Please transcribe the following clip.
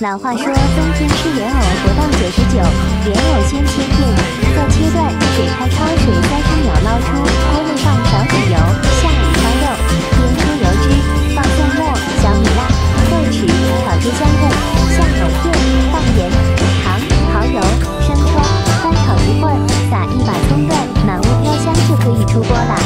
老话说，冬天吃莲藕活到九十九。莲藕先切片，再切断，水开焯水三十秒，捞出。锅内放少许油，下五花肉，煸出油脂，放蒜末、小米辣、豆豉，炒出香味，下藕片，放盐、糖、蚝油、生抽，翻炒一会儿，撒一把葱段，满屋飘香就可以出锅了。